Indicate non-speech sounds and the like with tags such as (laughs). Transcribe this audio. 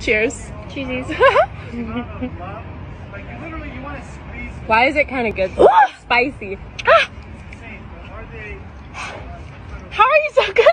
Cheers. Cheesies. (laughs) Why is it kind of good? Spicy. Ah! How are you so good